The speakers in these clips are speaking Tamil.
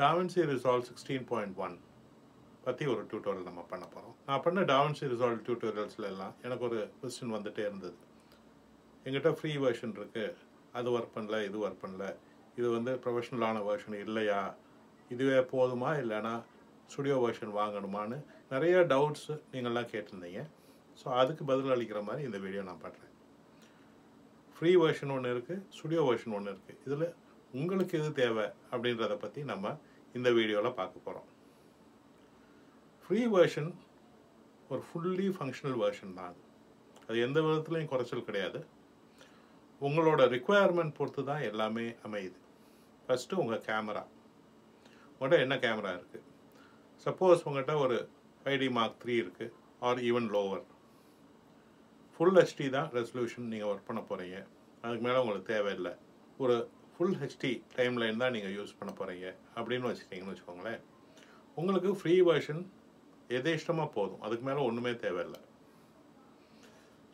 Da Vinci resolve sixteen point one பற்றி ஒரு டியூட்டோரியல் நம்ம பண்ண போகிறோம் நான் பண்ண டாவன்சி ரிசால்வ் டியூட்டோரியல்ஸ்ல எல்லாம் எனக்கு ஒரு கொஸ்டின் வந்துட்டே இருந்தது. எங்கிட்ட ஃப்ரீ வெர்ஷன் இருக்குது அது ஒர்க் பண்ணல இது ஒர்க் பண்ணல. இது வந்து ப்ரொஃபஷ்னலான வேர்ஷன் இல்லையா? இதுவே போதுமா இல்லைன்னா ஸ்டுடியோ வேர்ஷன் வாங்கணுமான்னு நிறைய டவுட்ஸ் நீங்கள்லாம் கேட்டிருந்தீங்க. ஸோ அதுக்கு பதில் அளிக்கிற மாதிரி இந்த வீடியோ நான் பண்ணுறேன் ஃப்ரீ வேர்ஷன் ஒன்று இருக்குது ஸ்டுடியோ வேர்ஷன் ஒன்று இருக்குது இதில் உங்களுக்கு எது தேவை அப்படின்றத பற்றி நம்ம இந்த வீடியோவில் பார்க்க போகிறோம் ஃப்ரீ வேர்ஷன் ஒரு ஃபுல்லி ஃபங்க்ஷனல் வேர்ஷன் தான் அது. அது எந்த விதத்துலையும் குறைச்சல் கிடையாது. உங்களோட ரிக்குவயர்மெண்ட் பொறுத்து தான் எல்லாமே அமையுது. ஃபஸ்ட்டு உங்கள் கேமரா உங்கள்கிட்ட என்ன கேமரா இருக்குது சப்போஸ் உங்கள்கிட்ட ஒரு ஃபைவ் டி மார்க் த்ரீ இருக்குது or even lower full HD தான் ரெசல்யூஷன் நீங்கள் ஒர்க் பண்ண போகிறீங்க அதுக்கு மேலே உங்களுக்கு தேவையில்லை. ஒரு ஃபுல் ஹெச்டி டைம்லைன் தான் நீங்கள் யூஸ் பண்ண போகிறீங்க அப்படின்னு வச்சுட்டீங்கன்னு வச்சுக்கோங்களேன். உங்களுக்கு ஃப்ரீ வேர்ஷன் எதேஷ்டமாக போதும்? அதுக்கு மேலே ஒன்றுமே தேவையில்லை.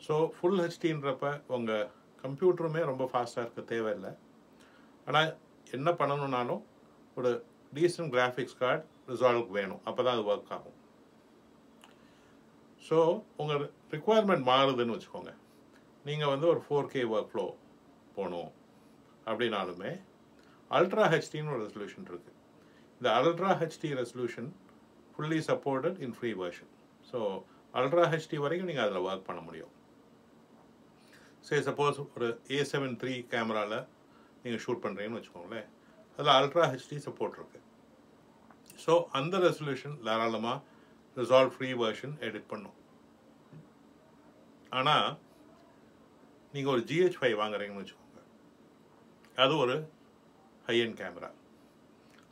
ஸோ ஃபுல் ஹெச்டின்றப்ப உங்கள் கம்ப்யூட்டருமே ரொம்ப ஃபாஸ்ட்டாக இருக்க தேவையில்லை. ஆனால் என்ன பண்ணணுன்னாலும் ஒரு டீசன்ட் கிராஃபிக்ஸ் கார்டு ரிசால்வ் வேணும். அப்போ தான் அது ஒர்க் ஆகும். ஸோ உங்கள் ரிக்குவயர்மெண்ட் மாறுதுன்னு வச்சுக்கோங்க. நீங்கள் வந்து ஒரு ஃபோர் கே ஒர்க் ஃப்ளோ போகணும். அப்படின்னாலுமே அல்ட்ரா ஹெச்டின்னு ஒரு ரெசல்யூஷன் இருக்குது இந்த ultra HD resolution fully supported in free version so ultra HD வரைக்கும் நீங்கள் அதில் ஒர்க் பண்ண முடியும். சரி சப்போஸ் ஒரு ஏ செவன் த்ரீ கேமராவில் நீங்கள் ஷூட் பண்ணுறீங்கன்னு வச்சுக்கோங்களேன். அதில் அல்ட்ரா ஹெச்டி சப்போர்ட் இருக்குது ஸோ அந்த ரெசல்யூஷன் தாராளமாக ரிசால்வ் ஃப்ரீ வேர்ஷன் எடிட் பண்ணும். ஆனால் நீங்கள் ஒரு ஜிஹெச் ஃபைவ் வாங்குறீங்கன்னு வச்சுக்கோங்க. அது ஒரு ஹையன் கேமரா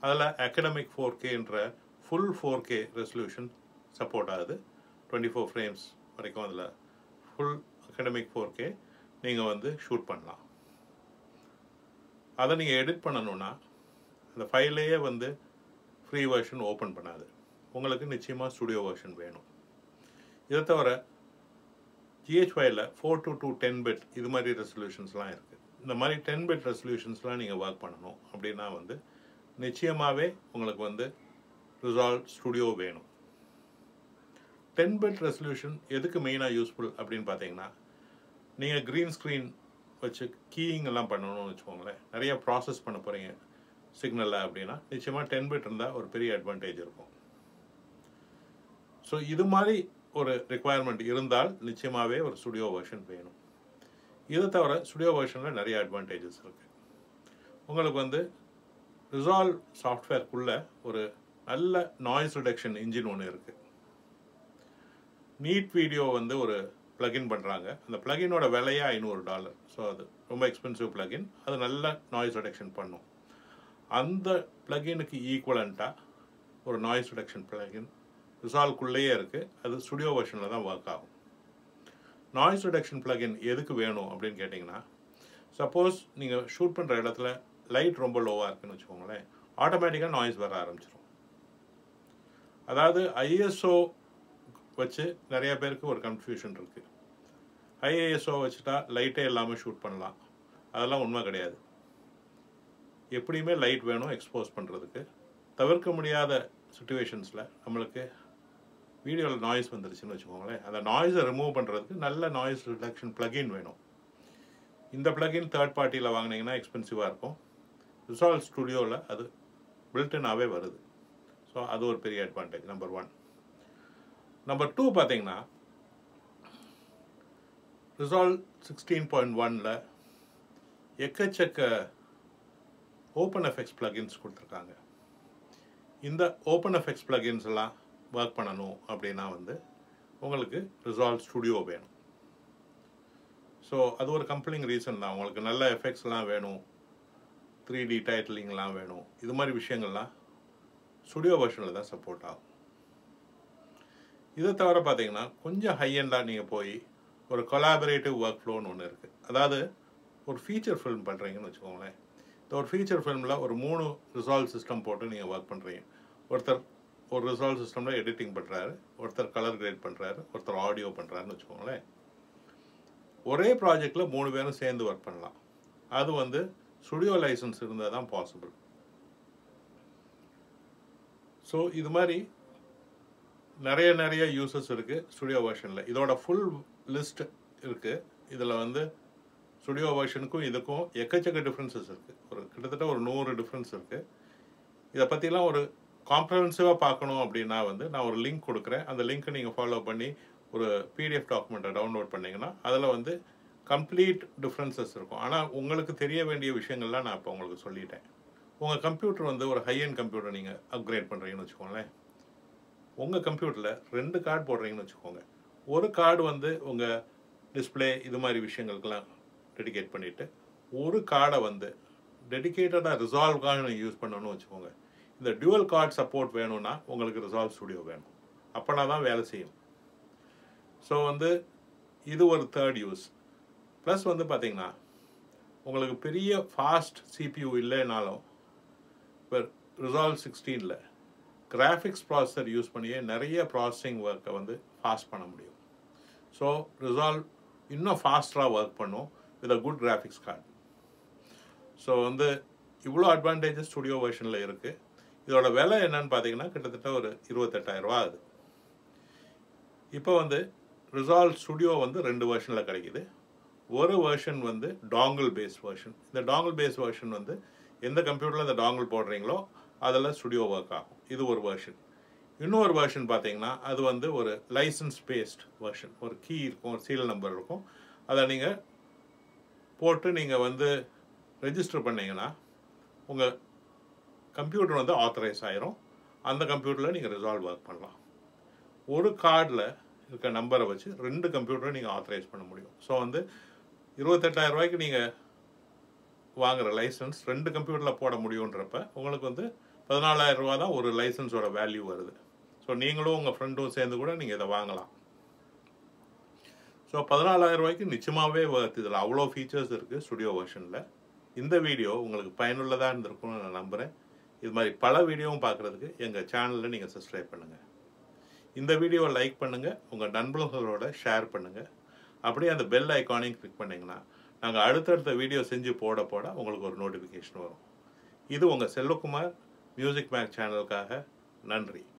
அதில் academic four கேன்ற full four K resolution support ஆகுது. டுவெண்ட்டி ஃபோர் ஃப்ரேம்ஸ் வரைக்கும் அதில் ஃபுல் அகடமிக் ஃபோர் கே நீங்கள் வந்து ஷூட் பண்ணலாம். அதை நீங்கள் எடிட் பண்ணணுன்னா அந்த ஃபைலையே வந்து ஃப்ரீ வெர்ஷன் ஓப்பன் பண்ணாது. உங்களுக்கு நிச்சயமாக ஸ்டுடியோ வெர்ஷன் வேணும். இதை தவிர ஜிஹெச் ஃபைவ்ல four two two ten bit இது மாதிரி ரெசல்யூஷன்ஸ்லாம் இருக்குது இந்த மாதிரி டென் பெட் ரெசல்யூஷன்ஸ்லாம் நீங்கள் ஒர்க் பண்ணணும் அப்படின்னா வந்து நிச்சயமாகவே உங்களுக்கு வந்து ரிசால்வ் ஸ்டுடியோ வேணும். டென் பெட் ரெசல்யூஷன் எதுக்கு மெயினாக யூஸ்ஃபுல் அப்படின்னு பார்த்தீங்கன்னா நீங்கள் க்ரீன் ஸ்க்ரீன் வச்சு கீயிங் எல்லாம் பண்ணணும்னு வச்சுக்கோங்களேன். நிறைய ப்ராசஸ் பண்ண போகிறீங்க சிக்னலில் அப்படின்னா நிச்சயமாக டென் பிட் இருந்தால் ஒரு பெரிய அட்வான்டேஜ் இருக்கும். ஸோ இது மாதிரி ஒரு ரெக்குவயர்மெண்ட் இருந்தால் நிச்சயமாகவே ஒரு ஸ்டுடியோ வெர்ஷன் வேணும். இதை தவிர ஸ்டுடியோ வெர்ஷனில் நிறைய அட்வான்டேஜஸ் இருக்குது உங்களுக்கு வந்து ரிசால்வ் சாஃப்ட்வேர்க்குள்ளே ஒரு நல்ல நாய்ஸ் ரிடக்ஷன் இன்ஜின் ஒன்று இருக்குது நீட் வீடியோ வந்து ஒரு ப்ளகின் பண்ணுறாங்க அந்த ப்ளகினோட விலையாக ஐநூறு டாலர் ஸோ அது ரொம்ப எக்ஸ்பென்சிவ் ப்ளகின் அது நல்ல நாய்ஸ் ரிடக்ஷன் பண்ணும். அந்த ப்ளகினுக்கு ஈக்குவலண்ட்டாக ஒரு நாய்ஸ் ரிடக்ஷன் ப்ளகின் ரிசால்வ்குள்ளேயே இருக்குது அது ஸ்டுடியோ வெர்ஷனில் தான் ஒர்க் ஆகும். நாய்ஸ் ரிடக்ஷன் ப்ளகின் எதுக்கு வேணும் அப்படின்னு கேட்டிங்கன்னா சப்போஸ் நீங்கள் ஷூட் பண்ணுற இடத்துல லைட் ரொம்ப லோவாக இருக்குன்னு வச்சுக்கோங்களேன் ஆட்டோமேட்டிக்காக நாய்ஸ் வர ஆரம்பிச்சிடும் அதாவது ஐஎஸ்ஓ வச்சு நிறைய பேருக்கு ஒரு கன்ஃபியூஷன் இருக்குது ஐஏஎஸ்ஓ வச்சுட்டா லைட்டே இல்லாமல் ஷூட் பண்ணலாம். அதெல்லாம் உண்மை கிடையாது. எப்படியுமே லைட் வேணும் எக்ஸ்போஸ் பண்ணுறதுக்கு தவிர்க்க முடியாத சுச்சுவேஷன்ஸில் நம்மளுக்கு வீடியோவில் நாய்ஸ் வந்துருச்சுன்னு வச்சுக்கோங்களேன். அந்த நாய்ஸை ரிமூவ் பண்ணுறதுக்கு நல்ல நாய்ஸ் ரிடக்ஷன் ப்ளகின் வேணும். இந்த ப்ளகின் தேர்ட் பார்ட்டியில் வாங்கினீங்கன்னா எக்ஸ்பென்சிவாக இருக்கும். ரிசால்வ் ஸ்டுடியோவில் அது பில்டனாகவே வருது. ஸோ அது ஒரு பெரிய advantage number one number two பார்த்தீங்கன்னா ரிசால்வ் சிக்ஸ்டீன் பாயிண்ட் ஒனில் எக்கச்சக்க ஓப்பன் எஃபெக்ட்ஸ் ப்ளகின்ஸ் கொடுத்துருக்காங்க. இந்த ஓப்பன் எஃபெக்ட்ஸ் ப்ளகின்ஸ் எல்லாம் ஒர்க் பண்ணணும் அப்படின்னா வந்து உங்களுக்கு ரிசால்வ் ஸ்டுடியோ வேணும். ஸோ அது ஒரு கம்பெனிங் ரீசன் தான். உங்களுக்கு நல்ல எஃபெக்ட்ஸ்லாம் வேணும். த்ரீ டி டைட்டிலிங்லாம் வேணும். இது மாதிரி விஷயங்கள்லாம் ஸ்டுடியோ வெர்ஷனில் தான் சப்போர்ட் ஆகும். இதை தவிர பார்த்தீங்கன்னா கொஞ்சம் ஹையண்டாக நீங்கள் போய் ஒரு கொலாபரேட்டிவ் ஒர்க் ஃப்ளோன்னு ஒன்று இருக்குது அதாவது ஒரு ஃபீச்சர் ஃபிலிம் பண்ணுறீங்கன்னு வச்சுக்கோங்களேன். இந்த ஒரு ஃபீச்சர் ஃபிலிமில் ஒரு மூணு ரிசால்வ் சிஸ்டம் போட்டு நீங்கள் ஒர்க் பண்ணுறீங்க ஒருத்தர் ஒரு ரிசால்வ் சிஸ்டமில் எடிட்டிங் பண்ணுறாரு ஒருத்தர் கலர் கிரேட் பண்ணுறாரு ஒருத்தர் ஆடியோ பண்ணுறாருன்னு வச்சுக்கோங்களேன். ஒரே ப்ராஜெக்டில் மூணு பேரும் சேர்ந்து ஒர்க் பண்ணலாம். அது வந்து ஸ்டுடியோ லைசன்ஸ் இருந்தால் தான் பாசிபிள் ஸோ இது மாதிரி நிறைய நிறைய யூசஸ் இருக்குது ஸ்டுடியோ வெர்ஷனில் இதோட ஃபுல் லிஸ்ட் இருக்குது இதில் வந்து ஸ்டுடியோ வெர்ஷனுக்கும் இதுக்கும் எக்கச்சக்க டிஃப்ரென்சஸ் இருக்குது ஒரு கிட்டத்தட்ட ஒரு நூறு டிஃப்ரென்ஸ் இருக்குது இதை பற்றிலாம் ஒரு காம்ப்ரஹென்சிவாக பார்க்கணும் அப்படின்னா வந்து நான் ஒரு லிங்க் கொடுக்குறேன். அந்த லிங்க்கை நீங்கள் ஃபாலோ பண்ணி ஒரு பிடிஎஃப் டாக்குமெண்ட்டை டவுன்லோட் பண்ணிங்கன்னா அதில் வந்து கம்ப்ளீட் டிஃப்ரென்சஸ் இருக்கும். ஆனால் உங்களுக்கு தெரிய வேண்டிய விஷயங்கள்லாம் நான் இப்போ உங்களுக்கு சொல்லிட்டேன். உங்கள் கம்ப்யூட்டர் வந்து ஒரு ஹையன் கம்ப்யூட்டர் நீங்கள் அப்கிரேட் பண்ணுறீங்கன்னு வச்சுக்கோங்களேன். உங்கள் கம்ப்யூட்டரில் ரெண்டு கார்டு போடுறீங்கன்னு வச்சுக்கோங்க. ஒரு கார்டு வந்து உங்கள் டிஸ்பிளே இது மாதிரி விஷயங்களுக்கெல்லாம் டெடிகேட் பண்ணிவிட்டு ஒரு கார்டை வந்து டெடிகேட்டடாக ரிசால்வ்காக நீங்கள் யூஸ் பண்ணணும்னு வச்சுக்கோங்க. இந்த டியூவல் கார்ட் சப்போர்ட் வேணும்னா உங்களுக்கு ரிசால்வ் ஸ்டுடியோ வேணும். அப்போனா தான் வேலை செய்யும். ஸோ வந்து இது ஒரு தேர்ட் யூஸ் ப்ளஸ் வந்து பார்த்தீங்கன்னா உங்களுக்கு பெரிய ஃபாஸ்ட் சிபியூ இல்லைனாலும் இப்போ ரிசால்வ் சிக்ஸ்டீனில் கிராஃபிக்ஸ் ப்ராசஸர் யூஸ் பண்ணியே நிறைய ப்ராசஸிங் ஒர்க்கை வந்து ஃபாஸ்ட் பண்ண முடியும். ஸோ ரிசால்வ் இன்னும் ஃபாஸ்டாக ஒர்க் பண்ணும் with a good graphics card so வந்து இவ்வளோ அட்வான்டேஜஸ் ஸ்டுடியோ வெர்ஷனில் இருக்குது இதோட விலை என்னன்னு பார்த்தீங்கன்னா கிட்டத்தட்ட ஒரு இருபத்தெட்டாயிரம் ரூபா ஆகுது. இப்போ வந்து ரிசால்வ் ஸ்டுடியோ வந்து ரெண்டு வெர்ஷனில் கிடைக்கிது. ஒரு வேர்ஷன் வந்து டாங்கிள் பேஸ் வேர்ஷன் இந்த டாங்கிள் பேஸ் வேர்ஷன் வந்து எந்த கம்ப்யூட்டரில் இந்த டாங்கிள் போடுறீங்களோ அதில் ஸ்டுடியோ ஒர்க் ஆகும். இது ஒரு வேர்ஷன் இன்னொரு வேர்ஷன் பார்த்தீங்கன்னா அது வந்து ஒரு லைசன்ஸ் பேஸ்ட் வேர்ஷன் ஒரு கீ இருக்கும் ஒரு சீல் நம்பர் இருக்கும். அதை நீங்கள் போட்டு நீங்கள் வந்து ரெஜிஸ்டர் பண்ணிங்கன்னா உங்கள் கம்ப்யூட்டர் வந்து ஆத்தரைஸ் ஆயிரும். அந்த கம்ப்யூட்டரில் நீங்கள் ரிசால்வ் ஒர்க் பண்ணலாம். ஒரு கார்டில் இருக்க நம்பரை வச்சு ரெண்டு கம்ப்யூட்டரை நீங்கள் ஆத்தரைஸ் பண்ண முடியும். ஸோ வந்து இருபத்தெட்டாயிரம் ரூபாய்க்கு நீங்கள் வாங்குகிற லைசன்ஸ் ரெண்டு கம்ப்யூட்டரில் போட முடியுன்றப்ப உங்களுக்கு வந்து பதினாலாயிரம் ரூபா தான் ஒரு லைசன்ஸோட வேல்யூ வருது. ஸோ நீங்களும் உங்கள் ஃப்ரெண்டும் சேர்ந்து கூட நீங்கள் இதை வாங்கலாம். ஸோ பதினாலாயிரம் ரூபாய்க்கு நிச்சயமாகவே வருது இதில் அவ்வளோ ஃபீச்சர்ஸ் இருக்குது ஸ்டுடியோ வெர்ஷனில் இந்த வீடியோ உங்களுக்கு பயனுள்ளதாக இருந்திருக்கும்னு நான் நம்புகிறேன் இது மாதிரி பல வீடியோவும் பார்க்குறதுக்கு எங்கள் சேனலில் நீங்கள் சப்ஸ்கிரைப் பண்ணுங்கள் இந்த வீடியோவை லைக் பண்ணுங்கள் உங்கள் நண்பர்களோட ஷேர் பண்ணுங்கள் அப்படியே அந்த பெல் ஐக்கானையும் கிளிக் பண்ணிங்கன்னா நாங்கள் அடுத்தடுத்த வீடியோ செஞ்சு போட போட உங்களுக்கு ஒரு நோட்டிஃபிகேஷன் வரும். இது உங்கள் செல்வகுமார் மியூசிக் மேக் சேனலுக்காக நன்றி.